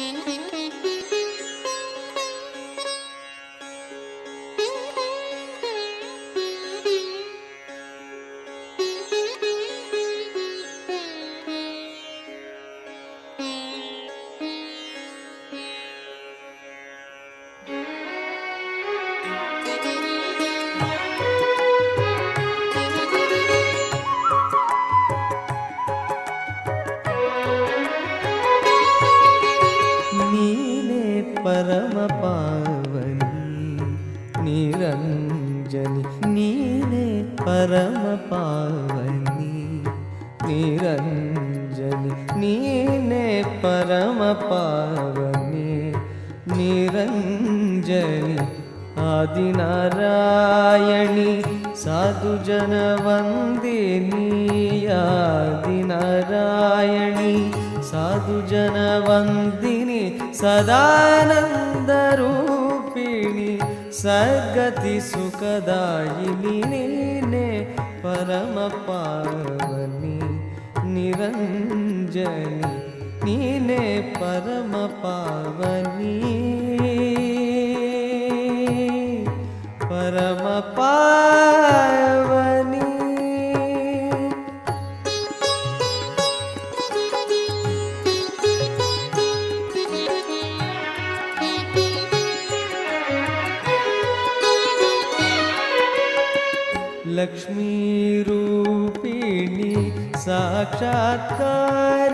Mm-hmm. पावने निरञ्जनि आदिनारायणि साधुजनवन्दिनीयादिनारायणि साधुजनवन्दिनि सदानन्दरूपिणि सद्गति सुखदायिनि ने परमपार्वनि निरञ्जनि नीले परम पावनी। परम पावनी। लक्ष्मी रूपिणी साक्षात्कार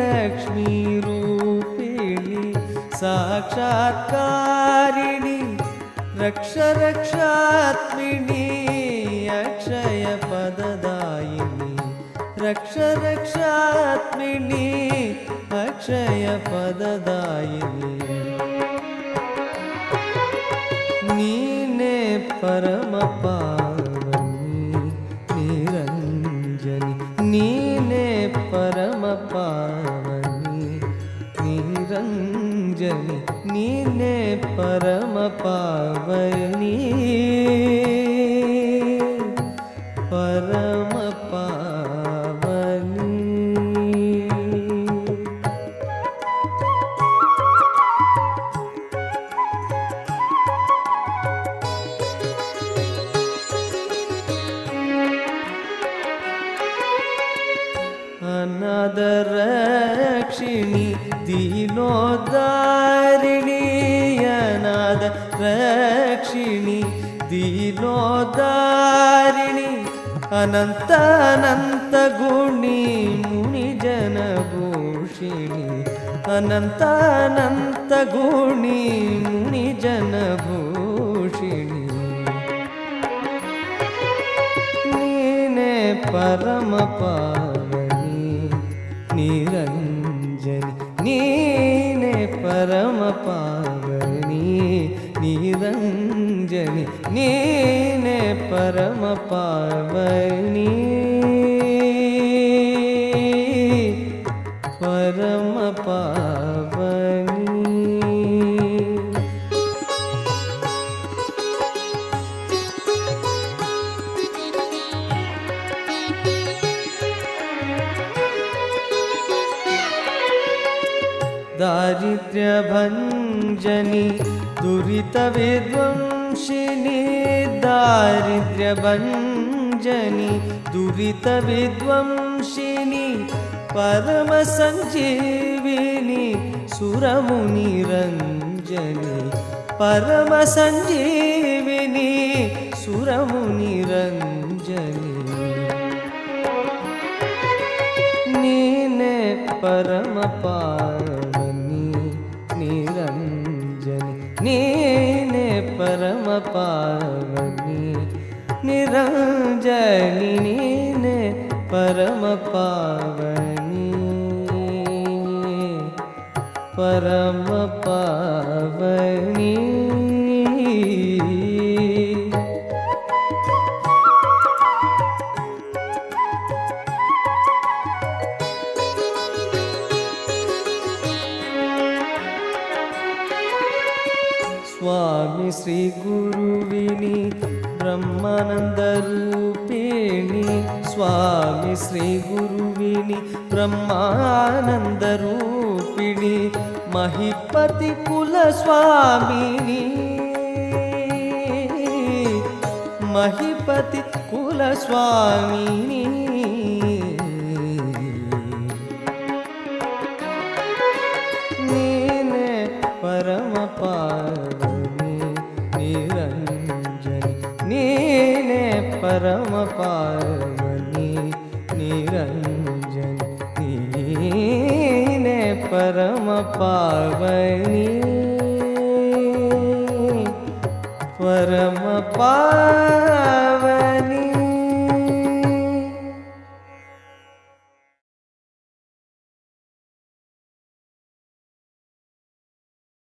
लक्ष्मीरूपिणि साक्षात्कारिणि रक्षरक्षात्मिणि अक्षय पददायिनि रक्षरक्षात्मिनि अक्षय पददायिनी नीने परमपा म पावी परमपालि अनादरक्षिणी दिनोद िणि अनन्त अनन्तगुणि मुनिजनभूषिणि अनन्त अनन्तगुणि मुनिजनभूषिणि। नीने परमपाणि निरञ्जनि नीने परमपा निरञ्जनि परम परमपार्वणि परमपा दारिद्र्यभञ्जनि दुरितविद्वंशिनि दारिद्र्यभञ्जनि दुरितविद्वंशिनि परमसञ्जीविनि सुरमुनिरञ्जनि परमसञ्जीविनि सुरमुनिरञ्जनि। ನೀನೆ नीने परम निरञ्जनि नीने परम पावनी स्वामी श्रीगुरुविनि ब्रह्मानन्दरूपिणि स्वामी श्रीगुरुविनि ब्रह्मानन्दरूपिणि महिपति कुलस्वामिनि महिपति परम पाव निरञ्जन ने परम पावनि परम पा